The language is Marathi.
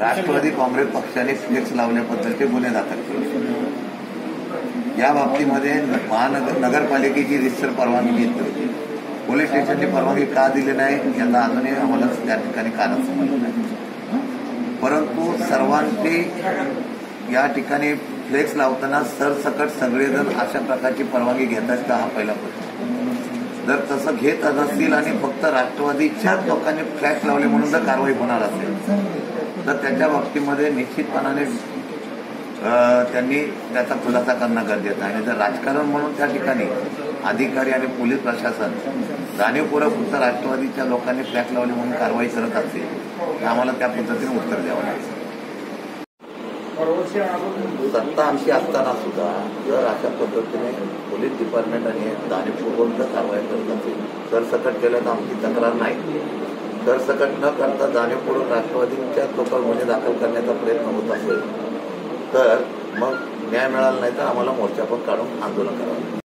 राष्ट्रवादी काँग्रेस पक्षाने फ्लेक्स लावल्याबद्दलचे गुन्हे दाखल केले या बाबतीमध्ये महानगर नगरपालिकेची रिस्टर परवानगी घेतली पोलीस स्टेशनने परवानगी का दिली नाही यांना अजूनही आम्हाला त्या ठिकाणी कारण समजलं नाही. परंतु सर्वांची या ठिकाणी फ्लेक्स लावताना सरसकट सगळेजण अशा प्रकारची परवानगी घेतात का हा पहिला प्रश्न. जर तसं घेत असतील आणि फक्त राष्ट्रवादीच्याच लोकांनी फ्लॅक्स लावले म्हणून जर कारवाई होणार असेल. तर त्याच्या बाबतीमध्ये निश्चितपणाने त्यांनी त्याचा खुलासा करणं गरजेचं आहे. आणि जर राजकारण म्हणून त्या ठिकाणी अधिकारी आणि पोलीस प्रशासन जाणीवपूर्वक फक्त राष्ट्रवादीच्या लोकांनी फ्लॅट लावले म्हणून कारवाई करत असतील तर आम्हाला त्या पद्धतीने उत्तर द्यावं लागेल. सत्ता आमची असताना सुद्धा जर अशा पद्धतीने पोलीस डिपार्टमेंट आणि जाणीवपूर्वक जर कारवाई करत असेल सरसकट केलं तर आमची तक्रार नाही. सरसकट न करता जाणीवपूर्वक राष्ट्रवादीच्या लोकांमध्ये गुन्हे दाखल करण्याचा प्रयत्न होत असेल तर मग न्याय मिळाला नाही तर आम्हाला मोर्चा पण काढून आंदोलन करावं.